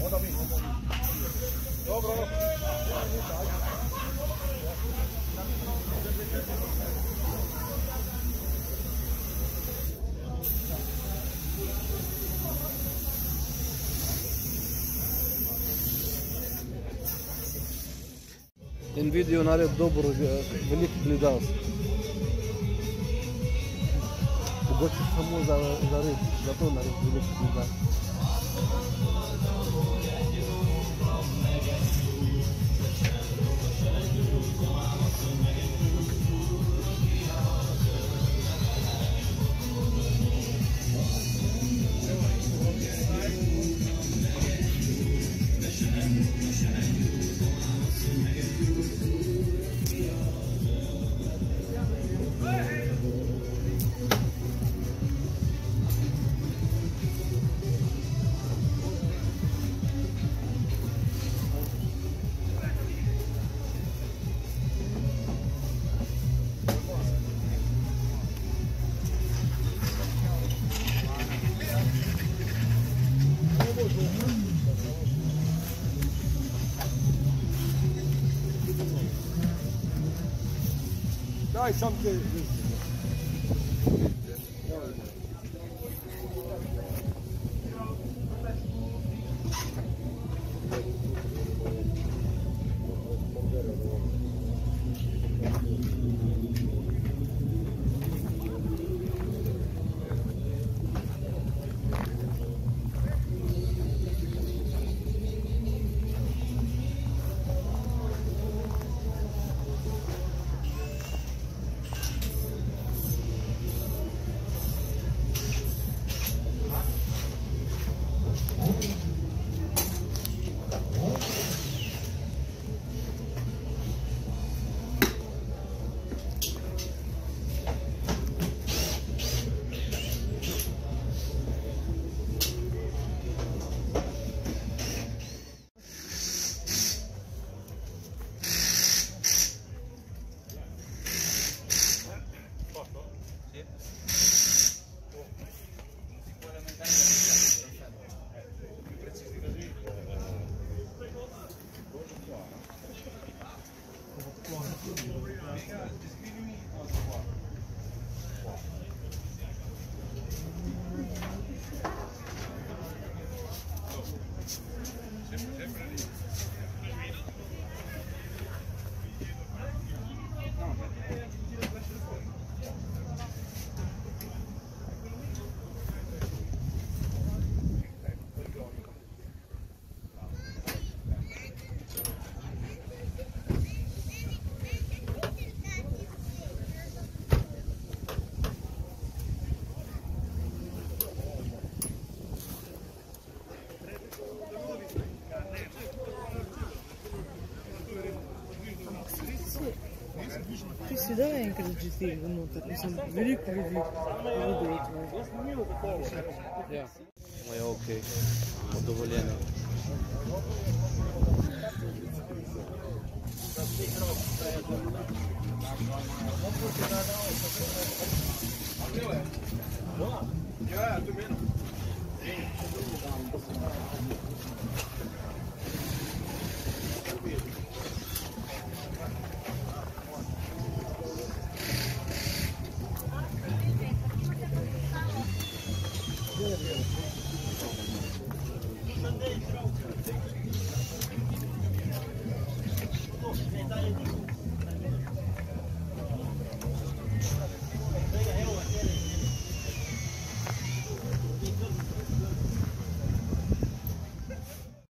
Oder mich. Він відео наред добру, е, великий глядав. Бочу само за, за риб, за то наред великий Daj something. ти. Ти сюди якраз дітей, ну, так, ну, сам велику любить видають. Ja. No ja